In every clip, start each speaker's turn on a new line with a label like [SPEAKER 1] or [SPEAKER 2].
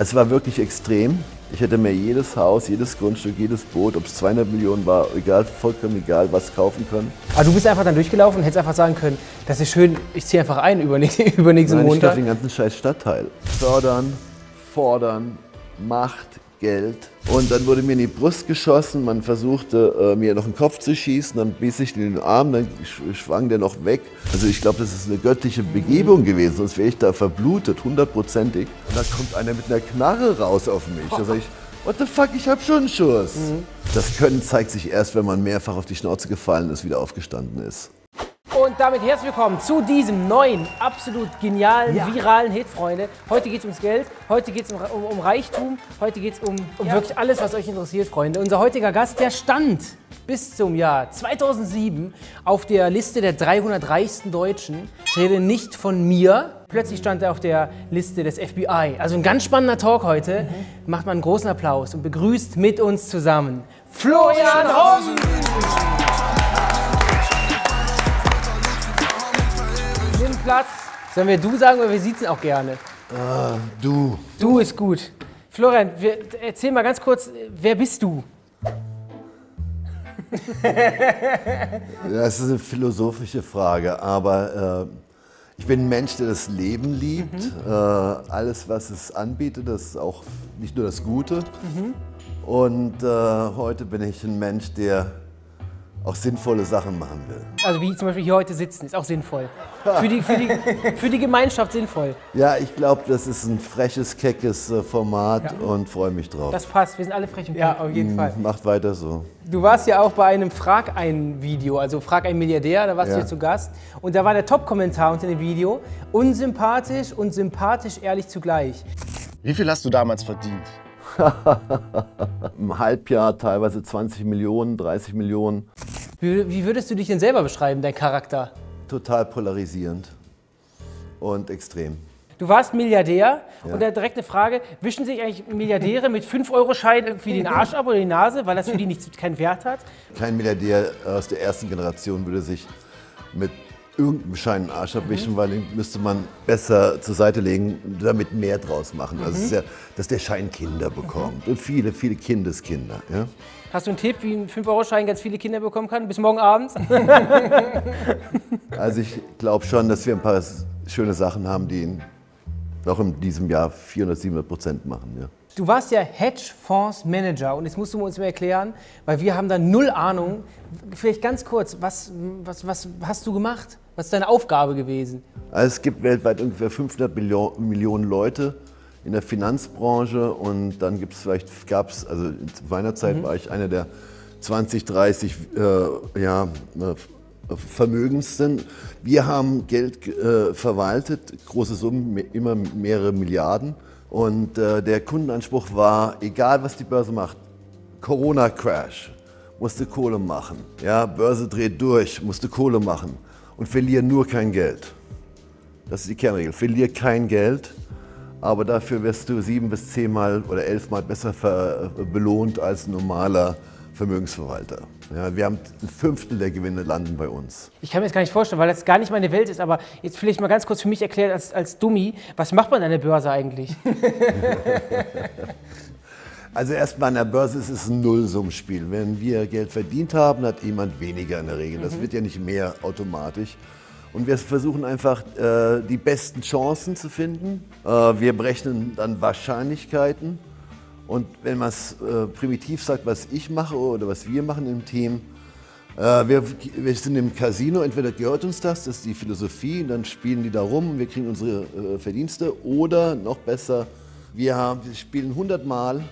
[SPEAKER 1] Es war wirklich extrem. Ich hätte mir jedes Haus, jedes Grundstück, jedes Boot, ob es 200 Millionen war, egal, vollkommen egal, was kaufen können.
[SPEAKER 2] Aber du bist einfach dann durchgelaufen und hättest einfach sagen können, das ist schön, ich ziehe einfach ein über, über
[SPEAKER 1] Nein, ich
[SPEAKER 2] Montag.
[SPEAKER 1] darf den ganzen scheiß Stadtteil. Fördern, fordern, Macht, Geld. Und dann wurde mir in die Brust geschossen, man versuchte äh, mir noch den Kopf zu schießen, dann biss ich den Arm, dann sch- schwang der noch weg. Also ich glaube, das ist eine göttliche Begebung gewesen, sonst wäre ich da verblutet, hundertprozentig. Und da kommt einer mit einer Knarre raus auf mich. Da sage ich, what the fuck, ich hab schon einen Schuss. Das Können zeigt sich erst, wenn man mehrfach auf die Schnauze gefallen ist, wieder aufgestanden ist.
[SPEAKER 2] Und damit herzlich willkommen zu diesem neuen, absolut genialen, viralen Hit, Freunde. Heute geht es ums Geld, heute geht es um, um, um Reichtum, heute geht es um, um wirklich alles, was euch interessiert, Freunde. Unser heutiger Gast, der stand bis zum Jahr 2007 auf der Liste der 300 reichsten Deutschen. Ich rede nicht von mir. Plötzlich stand er auf der Liste des FBI. Also ein ganz spannender Talk heute. Macht mal einen großen Applaus und begrüßt mit uns zusammen Florian Hosen. Platz. Sollen wir du sagen oder wir sitzen auch gerne?
[SPEAKER 1] Du.
[SPEAKER 2] Du ist gut. Florian, wir, erzähl mal ganz kurz, wer bist du?
[SPEAKER 1] Das ist eine philosophische Frage, aber äh, ich bin ein Mensch, der das Leben liebt. Äh, alles, was es anbietet, das ist auch nicht nur das Gute. Und äh, heute bin ich ein Mensch, der auch sinnvolle Sachen machen will.
[SPEAKER 2] Also wie zum Beispiel hier heute sitzen, ist auch sinnvoll. Für die, für die, für die Gemeinschaft sinnvoll.
[SPEAKER 1] Ja, ich glaube, das ist ein freches, keckes äh, Format
[SPEAKER 2] Ja.
[SPEAKER 1] und freue mich drauf.
[SPEAKER 2] Das passt, wir sind alle frech und
[SPEAKER 3] Ja,
[SPEAKER 2] keck.
[SPEAKER 3] auf jeden Fall.
[SPEAKER 1] Macht weiter so.
[SPEAKER 2] Du warst ja auch bei einem Frag ein Video, also Frag ein Milliardär, da warst
[SPEAKER 1] Ja.
[SPEAKER 2] du hier zu Gast. Und da war der Top-Kommentar unter dem Video, unsympathisch und sympathisch ehrlich zugleich.
[SPEAKER 4] Wie viel hast du damals verdient?
[SPEAKER 1] Im Halbjahr teilweise 20 Millionen, 30 Millionen.
[SPEAKER 2] Wie, wie würdest du dich denn selber beschreiben, dein Charakter?
[SPEAKER 1] Total polarisierend und extrem.
[SPEAKER 2] Du warst Milliardär und da direkt eine Frage, wischen sich eigentlich Milliardäre mit 5-Euro-Schein irgendwie den Arsch ab oder die Nase, weil das für die nicht, keinen Wert hat?
[SPEAKER 1] Kein Milliardär aus der ersten Generation würde sich mit irgendeinem Schein den Arsch abwischen, weil den müsste man besser zur Seite legen, damit mehr draus machen. Also es ist ja, dass der Schein Kinder bekommt und viele, viele Kindeskinder. Ja?
[SPEAKER 2] Hast du einen Tipp, wie ein 5-Euro-Schein ganz viele Kinder bekommen kann? Bis morgen abends?
[SPEAKER 1] Also ich glaube schon, dass wir ein paar schöne Sachen haben, die ihn noch in diesem Jahr 400, 700 Prozent machen. Ja.
[SPEAKER 2] Du warst ja Hedgefonds-Manager und jetzt musst du uns mal erklären, weil wir haben da null Ahnung. Vielleicht ganz kurz, was, was, was hast du gemacht? Was ist deine Aufgabe gewesen?
[SPEAKER 1] Also es gibt weltweit ungefähr 500 Millio- Millionen Leute in der Finanzbranche und dann gibt es vielleicht, gab es, also in meiner Zeit war ich einer der 20, 30 äh, ja, äh, vermögendsten. Wir haben Geld äh, verwaltet, große Summen, me- immer mehrere Milliarden. Und äh, der Kundenanspruch war, egal was die Börse macht, Corona-Crash, musste Kohle machen. Ja, Börse dreht durch, musste Kohle machen und verlier nur kein Geld. Das ist die Kernregel. Verlier kein Geld, aber dafür wirst du sieben bis zehnmal oder elfmal besser belohnt als ein normaler Vermögensverwalter. Ja, wir haben ein Fünftel der Gewinne landen bei uns.
[SPEAKER 2] Ich kann mir das gar nicht vorstellen, weil das gar nicht meine Welt ist, aber jetzt vielleicht mal ganz kurz für mich erklärt als, als Dummi, was macht man an der Börse eigentlich?
[SPEAKER 1] Also erstmal an der Börse ist es ein Nullsummspiel. Wenn wir Geld verdient haben, hat jemand weniger in der Regel. Das wird ja nicht mehr automatisch. Und wir versuchen einfach äh, die besten Chancen zu finden. Äh, wir berechnen dann Wahrscheinlichkeiten. Und wenn man es äh, primitiv sagt, was ich mache oder was wir machen im Team, äh, wir, wir sind im Casino, entweder gehört uns das, das ist die Philosophie, und dann spielen die da rum und wir kriegen unsere äh, Verdienste. Oder noch besser, wir, haben, wir spielen 100 Mal,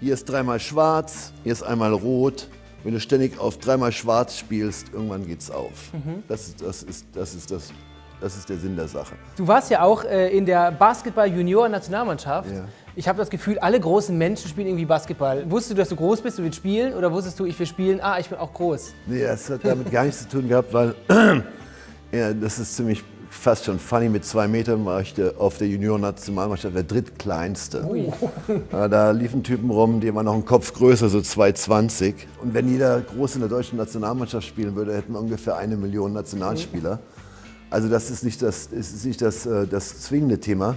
[SPEAKER 1] hier ist dreimal schwarz, hier ist einmal rot. Wenn du ständig auf dreimal schwarz spielst, irgendwann geht's auf. Das, ist, das, ist, das, ist das, das ist der Sinn der Sache.
[SPEAKER 2] Du warst ja auch äh, in der Basketball-Junior-Nationalmannschaft.
[SPEAKER 1] Ja.
[SPEAKER 2] Ich habe das Gefühl, alle großen Menschen spielen irgendwie Basketball. Wusstest du, dass du groß bist und willst spielen? Oder wusstest du, ich will spielen, ah, ich bin auch groß?
[SPEAKER 1] Nee, das hat damit gar nichts zu tun gehabt, weil ja, das ist ziemlich fast schon funny. Mit zwei Metern war ich der, auf der Junioren-Nationalmannschaft der drittkleinste. Ja, da liefen Typen rum, die waren noch einen Kopf größer, so 2,20. Und wenn jeder groß in der deutschen Nationalmannschaft spielen würde, hätten wir ungefähr eine Million Nationalspieler. Also das ist nicht das, ist nicht das, äh, das zwingende Thema.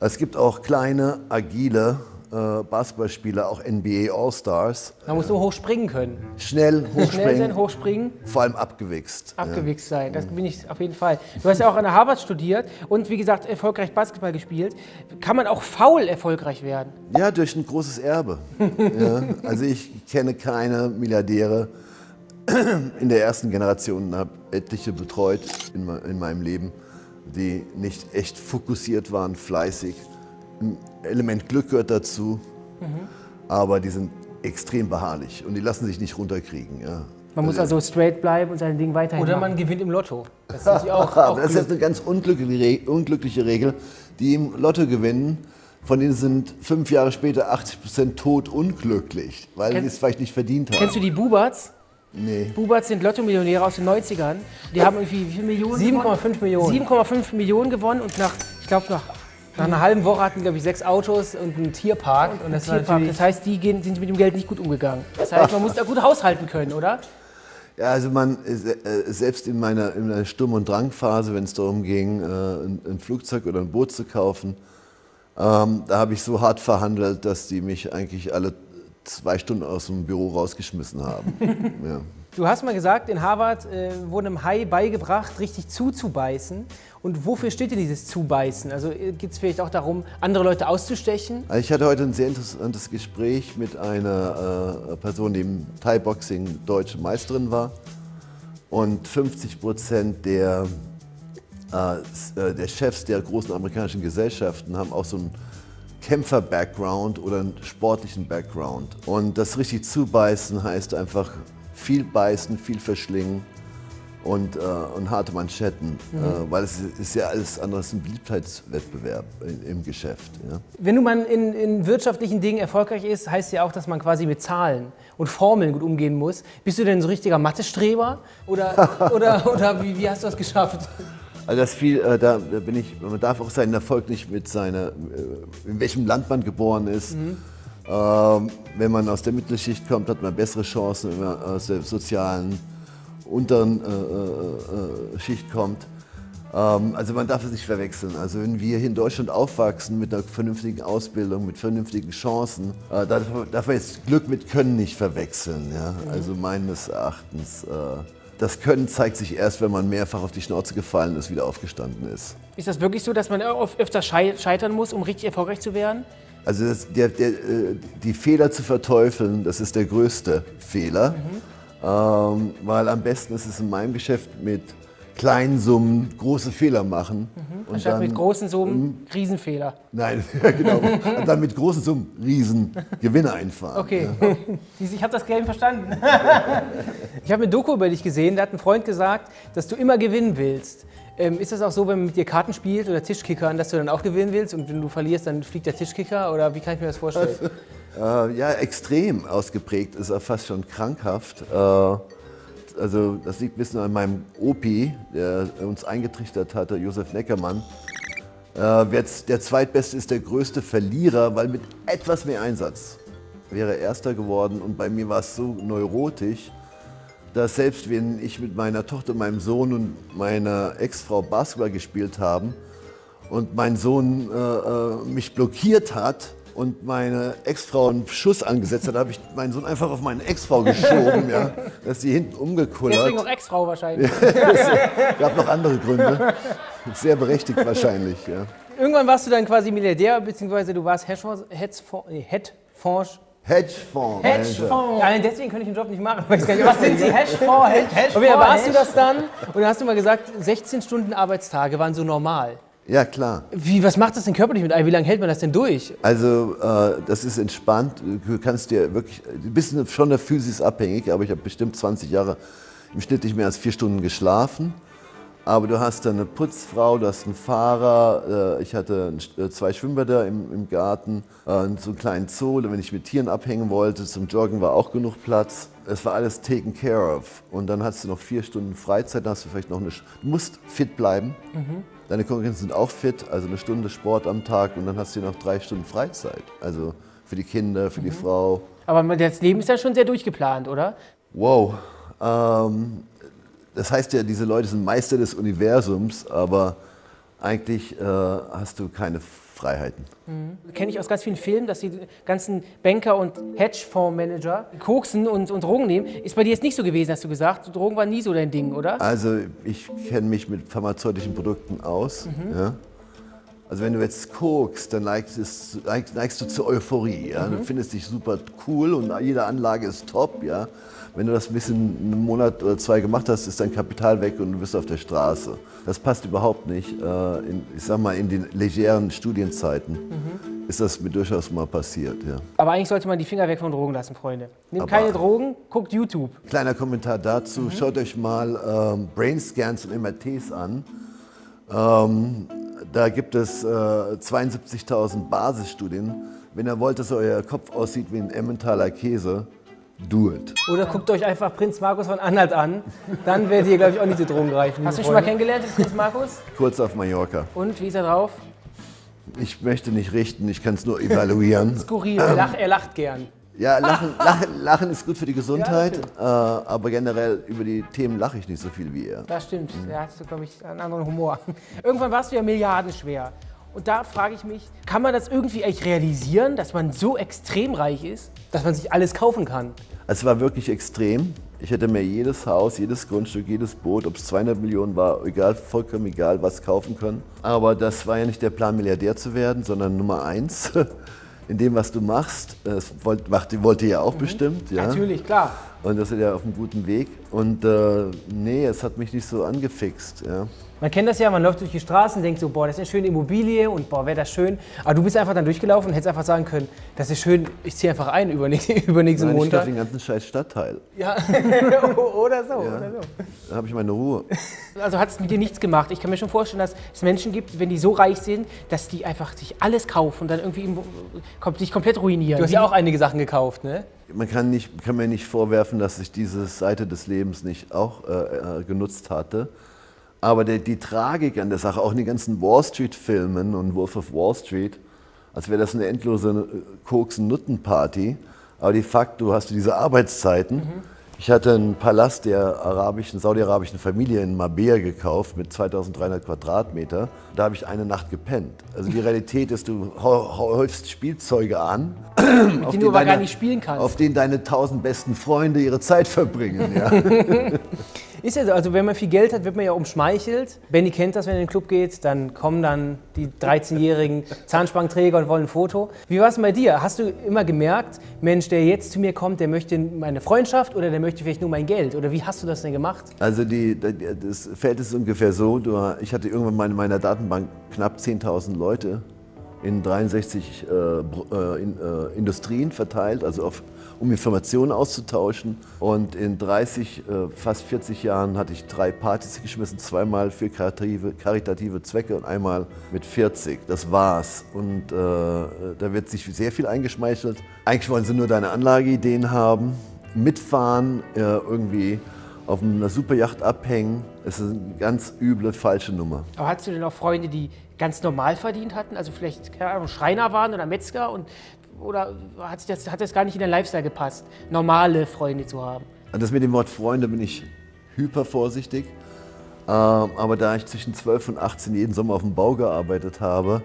[SPEAKER 1] Es gibt auch kleine, agile äh, Basketballspieler, auch NBA All-Stars.
[SPEAKER 2] Man muss so hoch springen können.
[SPEAKER 1] Schnell hochspringen.
[SPEAKER 2] Schnell sein, hochspringen.
[SPEAKER 1] Vor allem abgewichst.
[SPEAKER 2] Abgewichst ja. sein, das bin ich auf jeden Fall. Du hast ja auch an der Harvard studiert und wie gesagt erfolgreich Basketball gespielt. Kann man auch faul erfolgreich werden?
[SPEAKER 1] Ja, durch ein großes Erbe. ja. Also ich kenne keine Milliardäre in der ersten Generation, habe etliche betreut in, in meinem Leben, die nicht echt fokussiert waren, fleißig ein Element Glück gehört dazu, mhm. aber die sind extrem beharrlich und die lassen sich nicht runterkriegen. Ja.
[SPEAKER 2] Man muss also straight bleiben und sein Ding weiterhin
[SPEAKER 3] Oder
[SPEAKER 2] man
[SPEAKER 3] gewinnt im Lotto.
[SPEAKER 1] Das, ist, auch, auch das ist eine ganz unglückliche, unglückliche Regel. Die im Lotto gewinnen, von denen sind fünf Jahre später 80 Prozent tot unglücklich, weil sie es vielleicht nicht verdient haben.
[SPEAKER 2] Kennst du die Bubats?
[SPEAKER 1] Nee.
[SPEAKER 2] Bubats sind Lotto-Millionäre aus den 90ern. Die haben irgendwie wie viele Millionen
[SPEAKER 3] 7,5 Millionen.
[SPEAKER 2] 7,5 Millionen gewonnen und nach, ich glaube, nach nach einer halben Woche hatten, glaube ich, sechs Autos und einen Tierpark. Und, und das, Tierpark. das heißt, die gehen, sind mit dem Geld nicht gut umgegangen. Das heißt, man muss da gut haushalten können, oder?
[SPEAKER 1] Ja, also man, äh, selbst in meiner, in meiner Sturm- und Drangphase, wenn es darum ging, äh, ein, Flugzeug oder ein Boot zu kaufen, ähm, da habe ich so hart verhandelt, dass die mich eigentlich alle zwei Stunden aus dem Büro rausgeschmissen haben. ja.
[SPEAKER 2] Du hast mal gesagt, in Harvard äh, wurde einem Hai beigebracht, richtig zuzubeißen. Und wofür steht denn dieses Zubeißen? Also äh, geht es vielleicht auch darum, andere Leute auszustechen?
[SPEAKER 1] Also ich hatte heute ein sehr interessantes Gespräch mit einer äh, Person, die im Thai-Boxing deutsche Meisterin war. Und 50 Prozent der, äh, äh, der Chefs der großen amerikanischen Gesellschaften haben auch so einen Kämpfer-Background oder einen sportlichen Background. Und das richtig Zubeißen heißt einfach viel beißen, viel verschlingen und, äh, und harte Manschetten, mhm. äh, weil es ist ja alles andere als ein Beliebtheitswettbewerb in, im Geschäft. Ja.
[SPEAKER 2] Wenn du mal in, in, wirtschaftlichen Dingen erfolgreich ist, heißt ja auch, dass man quasi mit Zahlen und Formeln gut umgehen muss. Bist du denn so richtiger Mathestreber oder, oder, oder wie, wie, hast du das geschafft?
[SPEAKER 1] Also das viel, äh, da bin ich, man darf auch seinen Erfolg nicht mit seiner, äh, in welchem Land man geboren ist. Mhm ähm, wenn man aus der Mittelschicht kommt, hat man bessere Chancen, wenn man aus der sozialen unteren äh, äh, äh, Schicht kommt. Ähm, also man darf es nicht verwechseln. Also wenn wir hier in Deutschland aufwachsen mit einer vernünftigen Ausbildung, mit vernünftigen Chancen, äh, darf, darf man jetzt Glück mit Können nicht verwechseln. Ja? Also meines Erachtens. Äh, das Können zeigt sich erst, wenn man mehrfach auf die Schnauze gefallen ist, wieder aufgestanden ist.
[SPEAKER 2] Ist das wirklich so, dass man öfter scheitern muss, um richtig erfolgreich zu werden?
[SPEAKER 1] Also das, der, der, äh, die Fehler zu verteufeln, das ist der größte Fehler. Mhm. Ähm, weil am besten ist es in meinem Geschäft mit kleinen Summen große Fehler machen.
[SPEAKER 2] Mhm. Und Anstatt dann, mit großen Summen Riesenfehler.
[SPEAKER 1] Nein, genau. und dann mit großen Summen Riesengewinne einfahren.
[SPEAKER 2] Okay, ja. ich habe das Game verstanden. ich habe eine Doku über dich gesehen, da hat ein Freund gesagt, dass du immer gewinnen willst. Ähm, ist das auch so, wenn man mit dir Karten spielt oder Tischkickern, dass du dann auch gewinnen willst und wenn du verlierst, dann fliegt der Tischkicker? Oder wie kann ich mir das vorstellen?
[SPEAKER 1] äh, ja, extrem ausgeprägt, ist auch fast schon krankhaft. Äh, also das liegt ein bisschen an meinem Opi, der uns eingetrichtert hatte, Josef Neckermann. Äh, der zweitbeste ist der größte Verlierer, weil mit etwas mehr Einsatz wäre er Erster geworden und bei mir war es so neurotisch, dass selbst wenn ich mit meiner Tochter, meinem Sohn und meiner Ex-Frau Basketball gespielt haben und mein Sohn äh, äh mich blockiert hat und meine Ex-Frau einen Schuss angesetzt hat, habe ich meinen Sohn einfach auf meine Ex-Frau geschoben, ja, dass sie hinten umgekullert.
[SPEAKER 2] Deswegen auch Ex-Frau wahrscheinlich.
[SPEAKER 1] Es gab noch andere Gründe. Sehr berechtigt wahrscheinlich. Ja.
[SPEAKER 2] Irgendwann warst du dann quasi Milliardär, beziehungsweise du warst Hedgefonds, Hedgefonds
[SPEAKER 1] Hedgefonds.
[SPEAKER 2] Hedgefonds. Ja, deswegen könnte ich den Job nicht machen. was sind Sie? Hedgefonds? Hedgefonds. Und wie warst du das dann? Und dann hast du mal gesagt, 16 Stunden Arbeitstage waren so normal.
[SPEAKER 1] Ja, klar.
[SPEAKER 2] Wie, was macht das denn körperlich mit einem? Wie lange hält man das denn durch?
[SPEAKER 1] Also, äh, das ist entspannt. Du kannst dir wirklich, du bist schon der Physis abhängig, aber ich habe bestimmt 20 Jahre im Schnitt nicht mehr als vier Stunden geschlafen. Aber du hast dann eine Putzfrau, du hast einen Fahrer, äh, ich hatte äh, zwei Schwimmbäder im, im Garten, äh, so einen kleinen Zoo, wenn ich mit Tieren abhängen wollte, zum Joggen war auch genug Platz. Es war alles taken care of. Und dann hast du noch vier Stunden Freizeit, dann hast du vielleicht noch eine. Du musst fit bleiben. Mhm. Deine Konkurrenten sind auch fit, also eine Stunde Sport am Tag und dann hast du noch drei Stunden Freizeit. Also für die Kinder, für mhm. die Frau.
[SPEAKER 2] Aber das Leben ist ja schon sehr durchgeplant, oder?
[SPEAKER 1] Wow. Ähm, das heißt ja, diese Leute sind Meister des Universums, aber eigentlich äh, hast du keine Freiheiten.
[SPEAKER 2] Mhm. Kenne ich aus ganz vielen Filmen, dass die ganzen Banker und Hedgefondsmanager koksen und, und Drogen nehmen. Ist bei dir jetzt nicht so gewesen, hast du gesagt? Drogen waren nie so dein Ding, oder?
[SPEAKER 1] Also ich kenne mich mit pharmazeutischen Produkten aus. Mhm. Ja. Also wenn du jetzt kokst, dann neigst, es, neigst du zur Euphorie. Ja? Mhm. Du findest dich super cool und jede Anlage ist top. Ja? Wenn du das ein bisschen einen Monat oder zwei gemacht hast, ist dein Kapital weg und du bist auf der Straße. Das passt überhaupt nicht. Äh, in, ich sag mal, in den legeren Studienzeiten mhm. ist das mir durchaus mal passiert. Ja.
[SPEAKER 2] Aber eigentlich sollte man die Finger weg von Drogen lassen, Freunde. Nehmt keine Drogen, guckt YouTube.
[SPEAKER 1] Kleiner Kommentar dazu. Mhm. Schaut euch mal ähm, Brainscans und MRTs an. Ähm, da gibt es äh, 72.000 Basisstudien. Wenn ihr wollt, dass euer Kopf aussieht wie ein Emmentaler Käse, do it.
[SPEAKER 2] Oder guckt euch einfach Prinz Markus von Anhalt an. Dann werdet ihr, glaube ich, auch nicht so drogenreich. Hast du schon mal kennengelernt, Prinz Markus?
[SPEAKER 1] Kurz auf Mallorca.
[SPEAKER 2] Und, wie ist er drauf?
[SPEAKER 1] Ich möchte nicht richten, ich kann es nur evaluieren.
[SPEAKER 2] Skurril, er lacht, er lacht gern.
[SPEAKER 1] Ja, Lachen, Lachen, Lachen ist gut für die Gesundheit, ja, äh, aber generell über die Themen lache ich nicht so viel wie er.
[SPEAKER 2] Das stimmt, mhm. da hast du, glaube ich, einen anderen Humor. Irgendwann warst du ja milliardenschwer. Und da frage ich mich, kann man das irgendwie echt realisieren, dass man so extrem reich ist, dass man sich alles kaufen kann?
[SPEAKER 1] Es war wirklich extrem. Ich hätte mir jedes Haus, jedes Grundstück, jedes Boot, ob es 200 Millionen war, egal, vollkommen egal, was kaufen können. Aber das war ja nicht der Plan, Milliardär zu werden, sondern Nummer eins. in dem, was du machst. Das wollt, wollte ihr ja auch mhm. bestimmt. Ja?
[SPEAKER 2] Natürlich, klar.
[SPEAKER 1] Und das ist ja auf einem guten Weg. Und äh, nee, es hat mich nicht so angefixt. Ja.
[SPEAKER 2] Man kennt das ja, man läuft durch die Straßen und denkt so, boah, das ist eine schöne Immobilie und boah, wäre das schön. Aber du bist einfach dann durchgelaufen und hättest einfach sagen können, das ist schön, ich ziehe einfach ein über, über nächsten
[SPEAKER 1] Nein,
[SPEAKER 2] Montag.
[SPEAKER 1] Ich den ganzen scheiß Stadtteil.
[SPEAKER 2] Ja, oder so, ja. oder so.
[SPEAKER 1] Da habe ich meine Ruhe.
[SPEAKER 2] Also hat es mit dir nichts gemacht. Ich kann mir schon vorstellen, dass es Menschen gibt, wenn die so reich sind, dass die einfach sich alles kaufen und dann irgendwie sich komplett ruinieren. Du hast ja auch einige Sachen gekauft, ne?
[SPEAKER 1] Man kann, nicht, kann mir nicht vorwerfen, dass ich diese Seite des Lebens nicht auch äh, äh genutzt hatte. Aber die, die Tragik an der Sache, auch in den ganzen Wall Street-Filmen und Wolf of Wall Street, als wäre das eine endlose äh, Koksen-Nutten-Party. Aber de facto hast du diese Arbeitszeiten. Mhm. Ich hatte einen Palast der arabischen, saudi-arabischen Familie in Mabea gekauft mit 2300 Quadratmeter. Da habe ich eine Nacht gepennt. Also die Realität ist, du häufst Spielzeuge an,
[SPEAKER 2] mit denen du aber deine, gar nicht spielen kannst.
[SPEAKER 1] Auf denen deine tausend besten Freunde ihre Zeit verbringen. Ja.
[SPEAKER 2] Ist ja so, also wenn man viel Geld hat, wird man ja umschmeichelt. Benny kennt das, wenn er in den Club geht, dann kommen dann die 13-jährigen Zahnspangenträger und wollen ein Foto. Wie war es bei dir? Hast du immer gemerkt, Mensch, der jetzt zu mir kommt, der möchte meine Freundschaft oder der möchte vielleicht nur mein Geld? Oder wie hast du das denn gemacht?
[SPEAKER 1] Also die, das Feld ist ungefähr so, ich hatte irgendwann mal in meiner Datenbank knapp 10.000 Leute in 63 äh, äh, in, äh, Industrien verteilt, also auf, um Informationen auszutauschen. Und in 30, äh, fast 40 Jahren hatte ich drei Partys geschmissen, zweimal für karitative, karitative Zwecke und einmal mit 40. Das war's. Und äh, da wird sich sehr viel eingeschmeichelt. Eigentlich wollen sie nur deine Anlageideen haben, mitfahren, äh, irgendwie auf einer Superjacht abhängen. Das ist eine ganz üble, falsche Nummer.
[SPEAKER 2] Aber hattest du denn auch Freunde, die ganz normal verdient hatten, also vielleicht keine Ahnung, Schreiner waren oder Metzger und oder hat, das, hat das gar nicht in den Lifestyle gepasst, normale Freunde zu haben?
[SPEAKER 1] Das mit dem Wort Freunde bin ich hyper vorsichtig. Ähm, aber da ich zwischen 12 und 18 jeden Sommer auf dem Bau gearbeitet habe,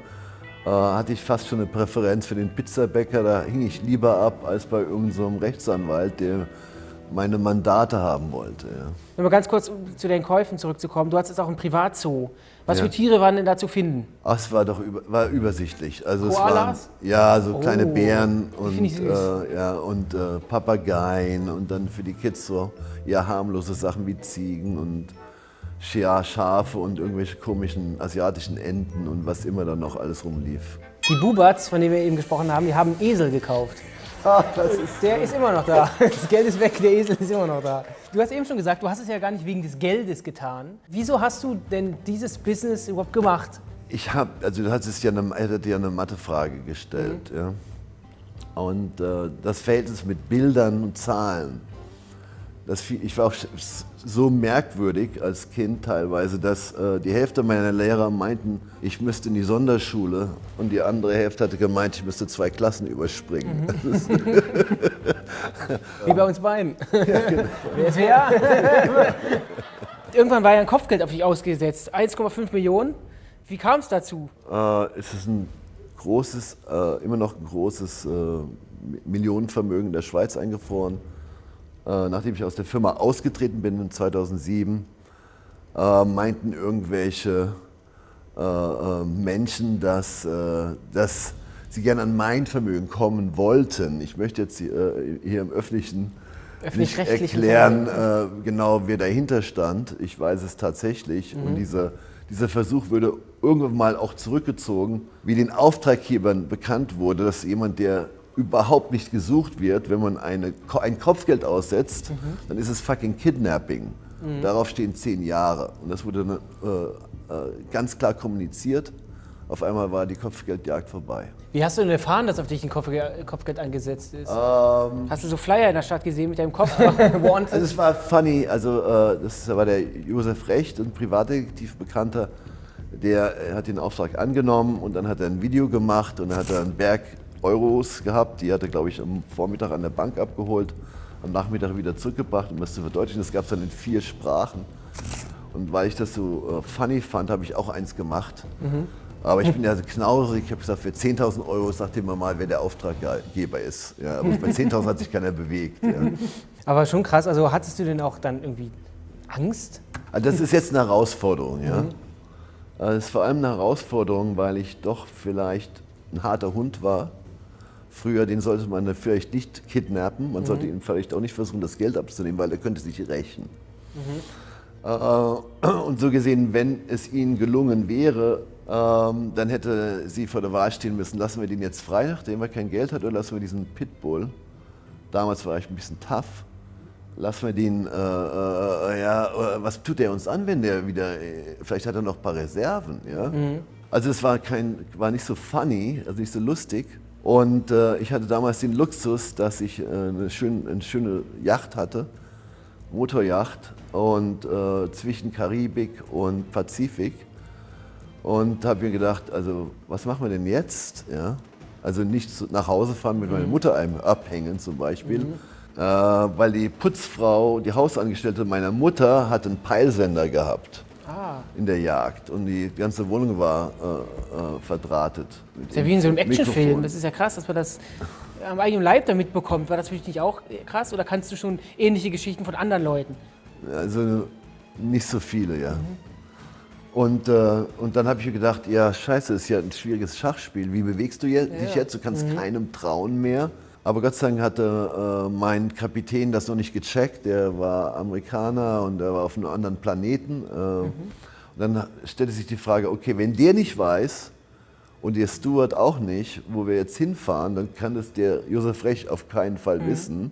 [SPEAKER 1] äh, hatte ich fast schon eine Präferenz für den Pizzabäcker. Da hing ich lieber ab als bei irgendeinem so Rechtsanwalt, der meine Mandate haben wollte. Ja.
[SPEAKER 2] Nochmal ganz kurz um zu den Käufen zurückzukommen. Du hattest auch ein Privatzoo. Was ja. für Tiere waren denn da zu finden?
[SPEAKER 1] Ach, es war doch über, war übersichtlich.
[SPEAKER 2] Also Koalas?
[SPEAKER 1] Es waren, ja, so oh, kleine Bären und, äh, ja, und äh, Papageien und dann für die Kids so ja, harmlose Sachen wie Ziegen und ja, Schafe und irgendwelche komischen asiatischen Enten und was immer da noch alles rumlief.
[SPEAKER 2] Die Bubats, von denen wir eben gesprochen haben, die haben Esel gekauft. Ach, ist der ist immer noch da. Das Geld ist weg, der Esel ist immer noch da. Du hast eben schon gesagt, du hast es ja gar nicht wegen des Geldes getan. Wieso hast du denn dieses Business überhaupt gemacht?
[SPEAKER 1] Ich habe, also du hattest ja eine, hättet ja eine Mathefrage gestellt, mhm. ja. Und äh, das Verhältnis mit Bildern und Zahlen das, ich war auch so merkwürdig als Kind teilweise, dass äh, die Hälfte meiner Lehrer meinten, ich müsste in die Sonderschule und die andere Hälfte hatte gemeint, ich müsste zwei Klassen überspringen. Mhm.
[SPEAKER 2] Wie bei uns beiden. Ja, genau. Wer ist wer? Irgendwann war ja ein Kopfgeld auf dich ausgesetzt, 1,5 Millionen. Wie kam es dazu?
[SPEAKER 1] Äh, es ist ein großes, äh, immer noch ein großes äh, Millionenvermögen in der Schweiz eingefroren. Äh, nachdem ich aus der Firma ausgetreten bin in 2007, äh, meinten irgendwelche äh, Menschen, dass, dass sie gerne an mein Vermögen kommen wollten. Ich möchte jetzt hier im öffentlichen nicht erklären, äh, genau wer dahinter stand. Ich weiß es tatsächlich. Mhm. Und dieser, dieser Versuch würde irgendwann mal auch zurückgezogen, wie den Auftraggebern bekannt wurde, dass jemand, der überhaupt nicht gesucht wird, wenn man eine, ein Kopfgeld aussetzt, mhm. dann ist es fucking Kidnapping. Mhm. Darauf stehen zehn Jahre. Und das wurde äh, äh, ganz klar kommuniziert. Auf einmal war die Kopfgeldjagd vorbei.
[SPEAKER 2] Wie hast du denn erfahren, dass auf dich ein Kopfgeld, Kopfgeld angesetzt ist? Ähm, hast du so Flyer in der Stadt gesehen mit deinem Kopf?
[SPEAKER 1] also es war funny, also äh, das war der Josef Recht, ein Privatdetektiv bekannter, der hat den Auftrag angenommen und dann hat er ein Video gemacht und dann hat er einen Berg Euros gehabt, die hat er glaube ich am Vormittag an der Bank abgeholt, am Nachmittag wieder zurückgebracht, um das zu verdeutlichen. Das gab es dann in vier Sprachen. Und weil ich das so äh, funny fand, habe ich auch eins gemacht. Mhm. Aber ich bin ja knauserig. Ich habe gesagt, für 10.000 Euro sagt immer mal, wer der Auftraggeber ist. Ja, aber bei 10.000 hat sich keiner bewegt. Ja.
[SPEAKER 2] Aber schon krass. Also hattest du denn auch dann irgendwie Angst?
[SPEAKER 1] Also das ist jetzt eine Herausforderung. Ja. Mhm. Das ist vor allem eine Herausforderung, weil ich doch vielleicht ein harter Hund war. Früher, den sollte man vielleicht nicht kidnappen. Man mhm. sollte ihn vielleicht auch nicht versuchen, das Geld abzunehmen, weil er könnte sich rächen. Mhm. Äh, und so gesehen, wenn es ihnen gelungen wäre, ähm, dann hätte sie vor der Wahl stehen müssen, lassen wir den jetzt frei, nachdem er kein Geld hat, oder lassen wir diesen Pitbull, damals war ich ein bisschen tough, lassen wir den, äh, äh, ja, äh, was tut er uns an, wenn der wieder, äh, vielleicht hat er noch ein paar Reserven, ja. Mhm. Also es war, kein, war nicht so funny, also nicht so lustig. Und äh, ich hatte damals den Luxus, dass ich äh, eine, schön, eine schöne Yacht hatte, Motorjacht, und zwischen Karibik und Pazifik und habe mir gedacht, also was machen wir denn jetzt? Ja? Also nicht nach Hause fahren mit mhm. meiner Mutter abhängen zum Beispiel, mhm. äh, weil die Putzfrau, die Hausangestellte meiner Mutter hat einen Peilsender gehabt. Ah. In der Jagd und die ganze Wohnung war äh, äh, verdrahtet.
[SPEAKER 2] Das ist ja wie in so einem Actionfilm. Das ist ja krass, dass man das am eigenen Leib da mitbekommt. War das für dich nicht auch krass oder kannst du schon ähnliche Geschichten von anderen Leuten?
[SPEAKER 1] Also nicht so viele, ja. Mhm. Und, äh, und dann habe ich mir gedacht, ja, scheiße, das ist ja ein schwieriges Schachspiel. Wie bewegst du jetzt, ja. dich jetzt? Du kannst mhm. keinem trauen mehr. Aber Gott sei Dank hatte äh, mein Kapitän das noch nicht gecheckt. Der war Amerikaner und er war auf einem anderen Planeten. Äh, mhm. Und dann stellte sich die Frage, okay, wenn der nicht weiß und der Stuart auch nicht, wo wir jetzt hinfahren, dann kann das der Josef Rech auf keinen Fall mhm. wissen.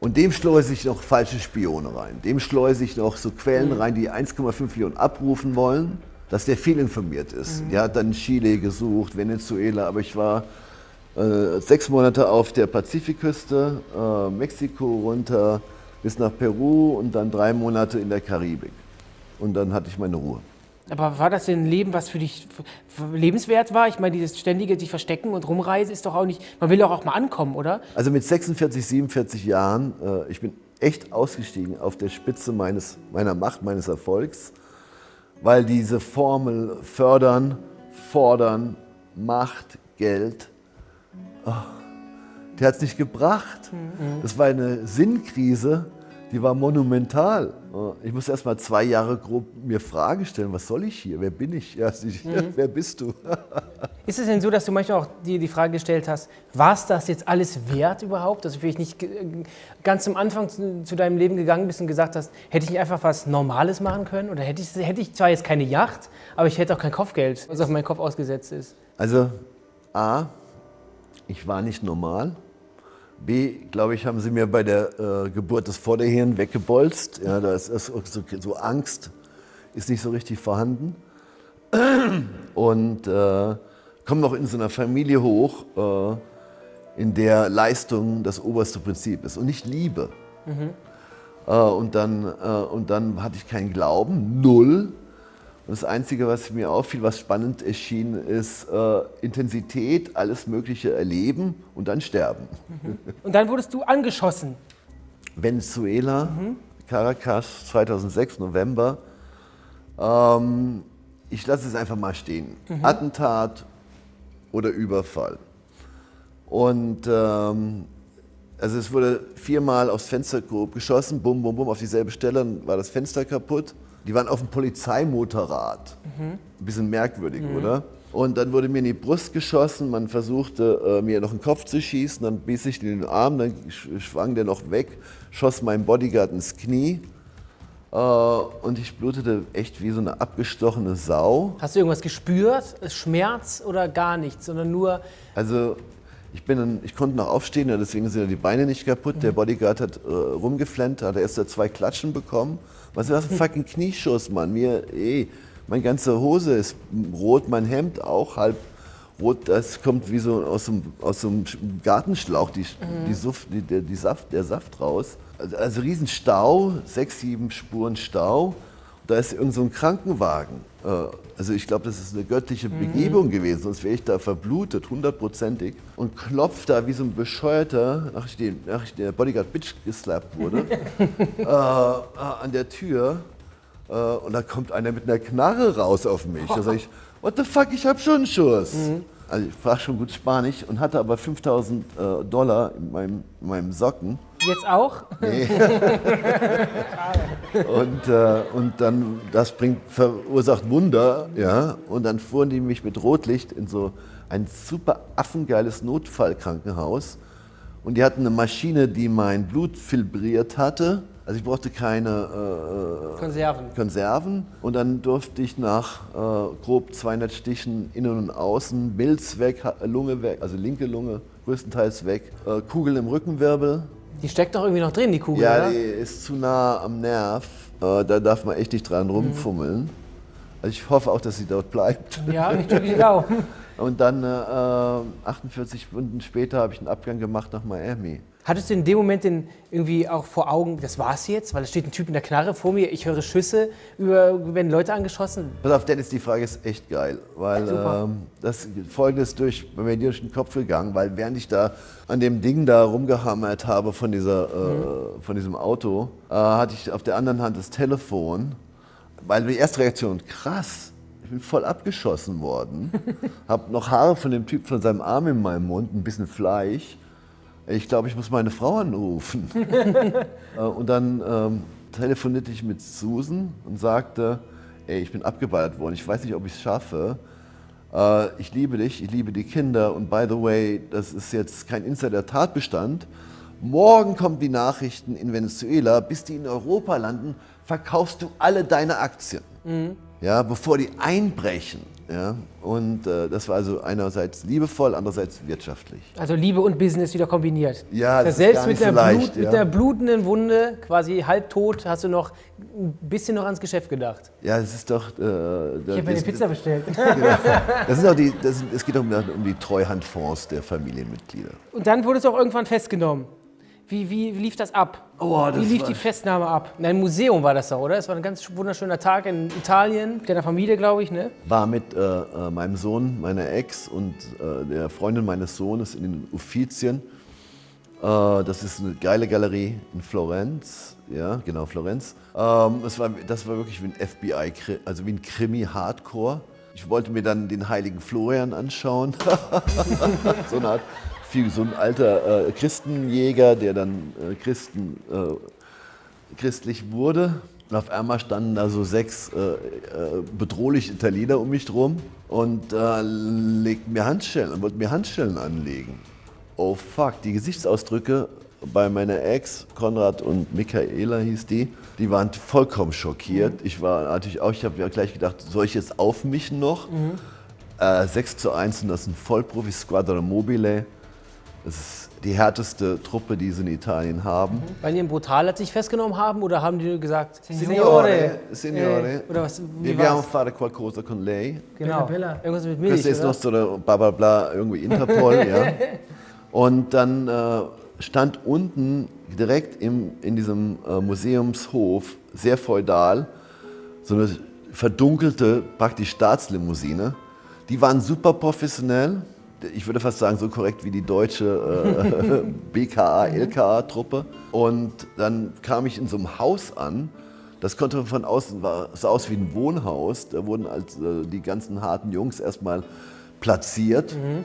[SPEAKER 1] Und dem schleuse ich noch falsche Spione rein. Dem schleuse ich noch so Quellen mhm. rein, die 1,5 Millionen abrufen wollen, dass der viel informiert ist. Mhm. Der hat dann Chile gesucht, Venezuela, aber ich war äh, sechs Monate auf der Pazifikküste, äh, Mexiko runter bis nach Peru und dann drei Monate in der Karibik. Und dann hatte ich meine Ruhe.
[SPEAKER 2] Aber war das denn ein Leben, was für dich lebenswert war? Ich meine, dieses ständige sich verstecken und rumreisen ist doch auch nicht, man will doch auch mal ankommen, oder?
[SPEAKER 1] Also mit 46, 47 Jahren, äh, ich bin echt ausgestiegen auf der Spitze meines, meiner Macht, meines Erfolgs, weil diese Formel fördern, fordern, Macht, Geld, oh, die hat es nicht gebracht. Mhm. Das war eine Sinnkrise, die war monumental. Ich muss erst mal zwei Jahre grob mir Fragen stellen, was soll ich hier, wer bin ich, ja, mhm. wer bist du?
[SPEAKER 2] Ist es denn so, dass du manchmal auch dir die Frage gestellt hast, war es das jetzt alles wert überhaupt? Dass du vielleicht nicht ganz am Anfang zu, zu, deinem Leben gegangen bist und gesagt hast, hätte ich nicht einfach was Normales machen können? Oder hätte ich, hätte ich zwar jetzt keine Yacht, aber ich hätte auch kein Kopfgeld, was auf meinen Kopf ausgesetzt ist?
[SPEAKER 1] Also, A, ich war nicht normal. B, glaube ich, haben sie mir bei der äh, Geburt des Vorderhirn weggebolzt. Ja, da ist, ist so, so, Angst, ist nicht so richtig vorhanden. Und äh, komme noch in so einer Familie hoch, äh, in der Leistung das oberste Prinzip ist und nicht Liebe. Mhm. Äh, und, dann, äh, und dann hatte ich keinen Glauben, null. Und das Einzige, was mir auffiel, was spannend erschien, ist äh, Intensität, alles Mögliche erleben und dann sterben.
[SPEAKER 2] Mhm. Und dann wurdest du angeschossen.
[SPEAKER 1] Venezuela, mhm. Caracas, 2006, November. Ähm, ich lasse es einfach mal stehen. Attentat oder Überfall. Und ähm, also es wurde viermal aufs Fenster geschossen, bum, bum, bum, auf dieselbe Stelle, dann war das Fenster kaputt. Die waren auf dem Polizeimotorrad. Ein bisschen merkwürdig, oder? Und dann wurde mir in die Brust geschossen, man versuchte äh, mir noch einen Kopf zu schießen, dann biss ich den Arm, dann sch- schwang der noch weg, schoss meinem Bodyguard ins Knie. Äh, und ich blutete echt wie so eine abgestochene Sau.
[SPEAKER 2] Hast du irgendwas gespürt? Schmerz oder gar nichts, sondern nur.
[SPEAKER 1] Also ich, bin dann, ich konnte noch aufstehen, ja, deswegen sind ja die Beine nicht kaputt. Der Bodyguard hat äh, rumgeflennt, hat erst zwei Klatschen bekommen. Was ist das für ein fucking Knieschuss, Mann? Mir, ey, meine ganze Hose ist rot, mein Hemd auch halb rot. Das kommt wie so aus so einem, aus einem Gartenschlauch, die, die Suff, die, der, die Saft, der Saft raus. Also, also riesen Stau, sechs, sieben Spuren Stau. Da ist irgend so ein Krankenwagen. Äh, Also ich glaube, das ist eine göttliche Begebung gewesen, sonst wäre ich da verblutet, hundertprozentig. Und klopft da wie so ein Bescheuerter, nachdem, nachdem der Bodyguard Bitch geslappt wurde, äh, äh, an der Tür. Äh, und da kommt einer mit einer Knarre raus auf mich. Da sage ich, what the fuck, ich habe schon einen Schuss. Also ich sprach schon gut Spanisch und hatte aber 5000 äh, Dollar in meinem, in meinem Socken.
[SPEAKER 2] Jetzt auch?
[SPEAKER 1] Und, äh, und dann, das bringt, verursacht Wunder, ja. Und dann fuhren die mich mit Rotlicht in so ein super affengeiles Notfallkrankenhaus. Und die hatten eine Maschine, die mein Blut filtriert hatte. Also ich brauchte keine
[SPEAKER 2] Konserven.
[SPEAKER 1] äh, Konserven. Und dann durfte ich nach äh, grob 200 Stichen innen und außen, Milz weg, Lunge weg, also linke Lunge größtenteils weg, äh, Kugel im Rückenwirbel.
[SPEAKER 2] Die steckt doch irgendwie noch drin, die Kugel,
[SPEAKER 1] Ja,
[SPEAKER 2] oder?
[SPEAKER 1] die ist zu nah am Nerv. Äh, da darf man echt nicht dran rumfummeln. Also ich hoffe auch, dass sie dort bleibt.
[SPEAKER 2] Ja, ich die Daumen.
[SPEAKER 1] Und dann äh, 48 Stunden später habe ich einen Abgang gemacht nach Miami.
[SPEAKER 2] Hattest du in dem Moment denn irgendwie auch vor Augen, das war's jetzt? Weil es steht ein Typ in der Knarre vor mir, ich höre Schüsse, über, werden Leute angeschossen.
[SPEAKER 1] Pass auf, Dennis, die Frage ist echt geil, weil
[SPEAKER 2] Super.
[SPEAKER 1] ähm, das Folgendes durch bei mir durch den Kopf gegangen, weil während ich da an dem Ding da rumgehammert habe von, dieser, äh, von diesem Auto, äh, hatte ich auf der anderen Hand das Telefon, weil die erste Reaktion, krass, ich bin voll abgeschossen worden, habe noch Haare von dem Typ von seinem Arm in meinem Mund, ein bisschen Fleisch. Ich glaube, ich muss meine Frau anrufen. Äh, Und dann ähm, telefonierte ich mit Susan und sagte, ey, ich bin abgeballert worden, ich weiß nicht, ob ich es schaffe. Äh, ich liebe dich, ich liebe die Kinder und by the way, das ist jetzt kein Insider-Tatbestand. Morgen kommen die Nachrichten in Venezuela, bis die in Europa landen, verkaufst du alle deine Aktien. Ja, bevor die einbrechen. Ja? Und äh, das war also einerseits liebevoll, andererseits wirtschaftlich.
[SPEAKER 2] Also Liebe und Business wieder kombiniert.
[SPEAKER 1] Ja, das ist
[SPEAKER 2] selbst
[SPEAKER 1] gar
[SPEAKER 2] mit,
[SPEAKER 1] nicht
[SPEAKER 2] der
[SPEAKER 1] so leicht,
[SPEAKER 2] Blut, mit
[SPEAKER 1] ja.
[SPEAKER 2] der blutenden Wunde, quasi halbtot, hast du noch ein bisschen noch ans Geschäft gedacht.
[SPEAKER 1] Ja, es ist doch. Äh,
[SPEAKER 2] Ich habe mir
[SPEAKER 1] das-
[SPEAKER 2] eine Pizza bestellt.
[SPEAKER 1] Das auch die, das sind, es geht um, um die Treuhandfonds der Familienmitglieder.
[SPEAKER 2] Und dann wurdest du auch irgendwann festgenommen. Wie, wie, lief das ab?
[SPEAKER 1] Oh, das
[SPEAKER 2] wie lief die Festnahme ab? In einem Museum war das doch, oder? Es war ein ganz wunderschöner Tag in Italien, mit deiner Familie, glaube ich, ne?
[SPEAKER 1] War mit äh, äh, meinem Sohn, meiner Ex und äh, der Freundin meines Sohnes in den Uffizien. Äh, das ist eine geile Galerie in Florenz. Ja, genau, Florenz. Ähm, das, war, das war wirklich wie ein FBI, also wie ein Krimi-Hardcore. Ich wollte mir dann den heiligen Florian anschauen. so eine Art, wie so ein alter äh, Christenjäger, der dann äh, Christen, äh, christlich wurde. Und auf einmal standen da so sechs äh, äh, bedrohliche Italiener um mich drum und äh, legten mir Handschellen, wollten mir Handschellen anlegen. Oh fuck, die Gesichtsausdrücke bei meiner Ex, Konrad und Michaela hieß die, die waren vollkommen schockiert. Ich war natürlich auch, ich habe mir gleich gedacht, soll ich jetzt aufmischen noch? Äh, 6 zu 1 und das sind Vollprofi Squadra Mobile. Das ist die härteste Truppe, die sie in Italien haben.
[SPEAKER 2] Weil die in Brutal sich festgenommen haben oder haben die gesagt,
[SPEAKER 1] Signore, Signore,
[SPEAKER 2] Äh, oder was? Wie
[SPEAKER 1] dobbiamo fare qualcosa con lei.
[SPEAKER 2] Genau.
[SPEAKER 3] Bella.
[SPEAKER 2] Irgendwas mit Milch,
[SPEAKER 1] Questo ist noch so bla bla bla, irgendwie Interpol, ja. Und dann äh, stand unten direkt im, in diesem äh, Museumshof, sehr feudal, so eine verdunkelte, praktisch Staatslimousine. Die waren super professionell. Ich würde fast sagen, so korrekt wie die deutsche äh, BKA, LKA-Truppe. Und dann kam ich in so einem Haus an. Das konnte von außen, war, sah aus wie ein Wohnhaus. Da wurden als, äh, die ganzen harten Jungs erstmal platziert. Mhm.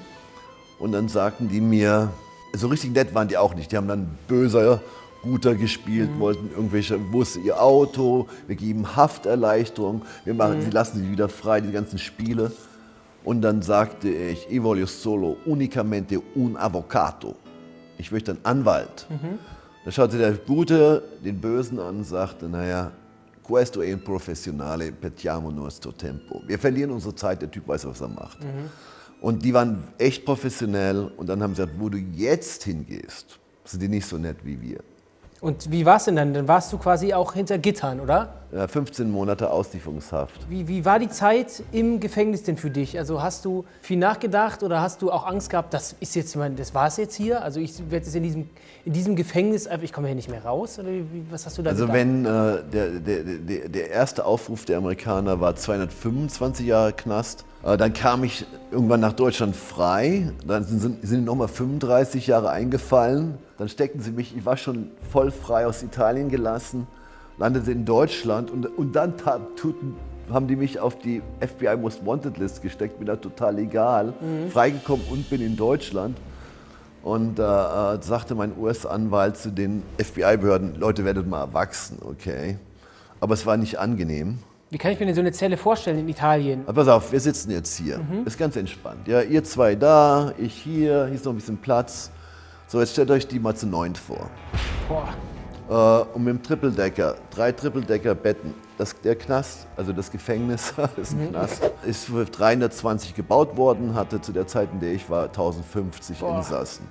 [SPEAKER 1] Und dann sagten die mir, so richtig nett waren die auch nicht. Die haben dann böser, guter gespielt, mhm. wollten irgendwelche, wo ist ihr Auto, wir geben Hafterleichterung, wir machen, mhm. sie lassen sie wieder frei, die ganzen Spiele. Und dann sagte ich, ich voglio solo unicamente un avvocato. Ich möchte einen Anwalt. Mhm. Da schaute der Gute den Bösen an und sagte, naja, questo è un professionale, perdiamo nostro tempo. Wir verlieren unsere Zeit, der Typ weiß, was er macht. Mhm. Und die waren echt professionell und dann haben sie gesagt, wo du jetzt hingehst, sind die nicht so nett wie wir.
[SPEAKER 2] Und wie war es denn dann? Dann warst du quasi auch hinter Gittern, oder?
[SPEAKER 1] Ja, 15 Monate Auslieferungshaft.
[SPEAKER 2] Wie, wie war die Zeit im Gefängnis denn für dich? Also hast du viel nachgedacht oder hast du auch Angst gehabt, das ist jetzt, das war es jetzt hier? Also ich werde jetzt in diesem, in diesem Gefängnis, ich komme hier nicht mehr raus? Oder wie, was hast du da
[SPEAKER 1] Also
[SPEAKER 2] gedacht?
[SPEAKER 1] wenn äh, der, der, der, der erste Aufruf der Amerikaner war 225 Jahre Knast, dann kam ich irgendwann nach Deutschland frei. Dann sind, sind nochmal 35 Jahre eingefallen. Dann steckten sie mich, ich war schon voll frei aus Italien gelassen, landete in Deutschland und, und dann tuten, haben die mich auf die FBI Most Wanted List gesteckt, bin da total legal, mhm. freigekommen und bin in Deutschland. Und äh, äh sagte mein US-Anwalt zu den FBI-Behörden, Leute, werdet mal erwachsen, okay. Aber es war nicht angenehm.
[SPEAKER 2] Wie kann ich mir denn so eine Zelle vorstellen in Italien?
[SPEAKER 1] Aber pass auf, wir sitzen jetzt hier. Mhm. Ist ganz entspannt. Ja, ihr zwei da, ich hier, hier ist noch ein bisschen Platz. So, jetzt stellt euch die mal zu neunt vor. Boah. Äh, und mit dem Triple-Decker, drei Triple-Decker-Betten. der Knast, also das Gefängnis, ist ein mhm. Knast, ist für 320 gebaut worden, hatte zu der Zeit, in der ich war, 1050 Boah. Insassen.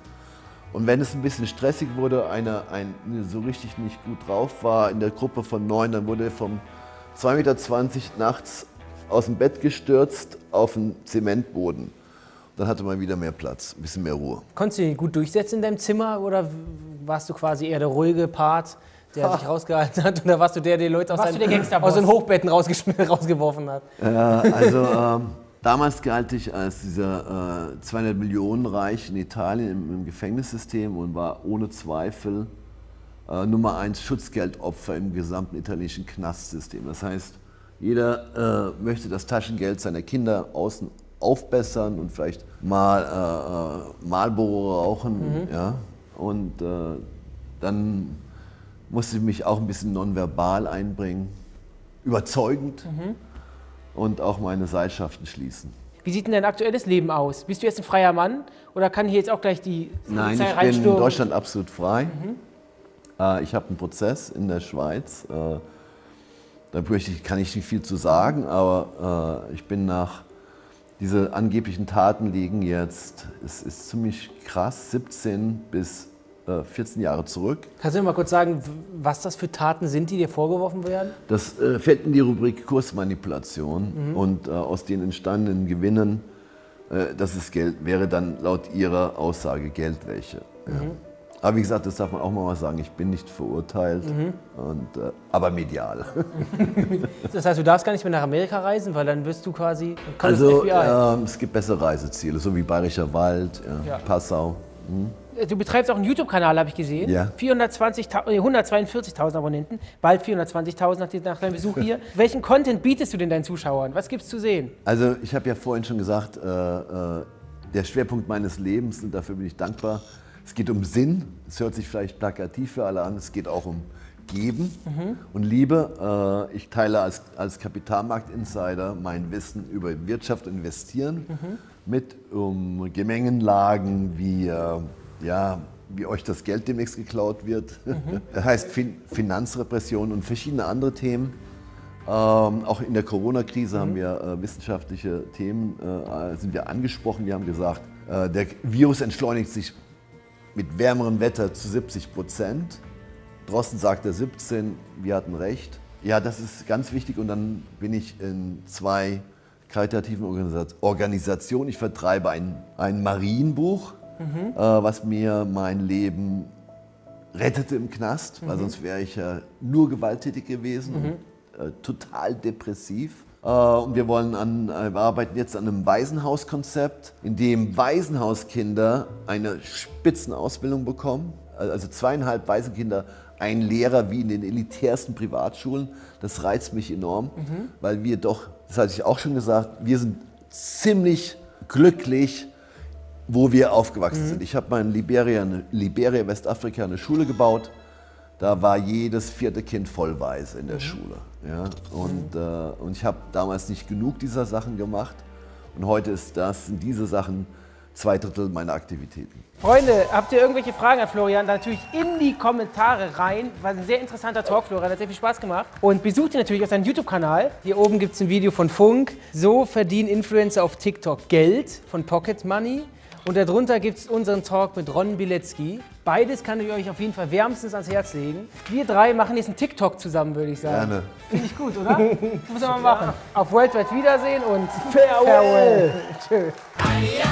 [SPEAKER 1] Und wenn es ein bisschen stressig wurde, einer ein, so richtig nicht gut drauf war in der Gruppe von neun, dann wurde er vom 2,20 Meter nachts aus dem Bett gestürzt auf den Zementboden. Dann hatte man wieder mehr Platz, ein bisschen mehr Ruhe.
[SPEAKER 2] Konntest du dich gut durchsetzen in deinem Zimmer oder warst du quasi eher der ruhige Part, der ha. sich rausgehalten hat? Oder warst du der, der die Leute aus, seinen, aus den Hochbetten rausgeworfen hat?
[SPEAKER 1] Ja, also ähm, damals galt ich als dieser äh, 200 Millionen Reich in Italien im, im Gefängnissystem und war ohne Zweifel äh, Nummer eins Schutzgeldopfer im gesamten italienischen Knastsystem. Das heißt, jeder äh, möchte das Taschengeld seiner Kinder außen aufbessern und vielleicht mal äh, äh Marlboro rauchen. Mhm. Ja? Und äh, dann musste ich mich auch ein bisschen nonverbal einbringen, überzeugend mhm. und auch meine Seilschaften schließen.
[SPEAKER 2] Wie sieht denn dein aktuelles Leben aus? Bist du jetzt ein freier Mann oder kann hier jetzt auch gleich die
[SPEAKER 1] Nein, ich bin in Deutschland absolut frei. Mhm. Äh, ich habe einen Prozess in der Schweiz. Äh, da kann ich nicht viel zu sagen, aber äh, ich bin nach diese angeblichen Taten liegen jetzt, es ist ziemlich krass, 17 bis 14 Jahre zurück.
[SPEAKER 2] Kannst du mir mal kurz sagen, was das für Taten sind, die dir vorgeworfen werden?
[SPEAKER 1] Das äh, fällt in die Rubrik Kursmanipulation mhm. und äh, aus den entstandenen Gewinnen, äh, das ist Geld, wäre dann laut ihrer Aussage Geldwäsche. Mhm. Ja. Aber wie gesagt, das darf man auch mal sagen, ich bin nicht verurteilt, mhm. und, äh, aber medial.
[SPEAKER 2] das heißt, du darfst gar nicht mehr nach Amerika reisen, weil dann wirst du quasi...
[SPEAKER 1] Also äh, es gibt bessere Reiseziele, so wie Bayerischer Wald, ja, ja. Passau.
[SPEAKER 2] Hm? Du betreibst auch einen YouTube-Kanal, habe ich gesehen. Ja. 142.000 Abonnenten, bald 420.000 nach, nach deinem Besuch hier. Welchen Content bietest du denn deinen Zuschauern? Was gibt es zu sehen?
[SPEAKER 1] Also ich habe ja vorhin schon gesagt, äh, äh, der Schwerpunkt meines Lebens, und dafür bin ich dankbar, es geht um Sinn, es hört sich vielleicht plakativ für alle an, es geht auch um Geben mhm. und Liebe. Äh, ich teile als, als Kapitalmarkt-Insider mein Wissen über Wirtschaft Investieren mhm. mit um Gemengenlagen wie, äh, ja, wie euch das Geld demnächst geklaut wird. Mhm. Das heißt Finanzrepression und verschiedene andere Themen. Ähm, auch in der Corona-Krise haben wir äh, wissenschaftliche Themen äh, sind wir angesprochen. Wir haben gesagt, äh, der Virus entschleunigt sich mit wärmerem Wetter zu 70 Prozent. Drosten sagte 17, wir hatten recht. Ja, das ist ganz wichtig und dann bin ich in zwei karitativen Organisationen. Ich vertreibe ein, ein Marienbuch, mhm. äh, was mir mein Leben rettete im Knast, weil mhm. sonst wäre ich ja nur gewalttätig gewesen mhm. und äh, total depressiv. Äh, und wir wollen an, äh, wir arbeiten jetzt an einem Waisenhauskonzept, in dem Waisenhauskinder eine Spitzenausbildung bekommen. Also zweieinhalb Waisenkinder ein Lehrer wie in den elitärsten Privatschulen. Das reizt mich enorm, weil wir doch, das hatte ich auch schon gesagt, wir sind ziemlich glücklich, wo wir aufgewachsen sind. Ich habe mal in Liberia, Liberia, Westafrika, eine Schule gebaut. Da war jedes vierte Kind vollweise in der Schule. Ja? Und, äh, und ich habe damals nicht genug dieser Sachen gemacht. Und heute ist das, sind diese Sachen zwei Drittel meiner Aktivitäten.
[SPEAKER 2] Freunde, habt ihr irgendwelche Fragen an Florian? Dann natürlich in die Kommentare rein. War ein sehr interessanter Talk, Florian. Hat sehr viel Spaß gemacht. Und besucht ihn natürlich auf seinem YouTube-Kanal. Hier oben gibt es ein Video von Funk. So verdienen Influencer auf TikTok Geld von Pocket Money. Und darunter gibt es unseren Talk mit Ron Bilecki. Beides kann ich euch auf jeden Fall wärmstens ans Herz legen. Wir drei machen jetzt einen TikTok zusammen, würde ich sagen.
[SPEAKER 1] Gerne.
[SPEAKER 2] Finde ich gut, oder? Muss man mal machen. Auf Worldwide Wiedersehen und Farewell. Tschö.
[SPEAKER 3] Aya,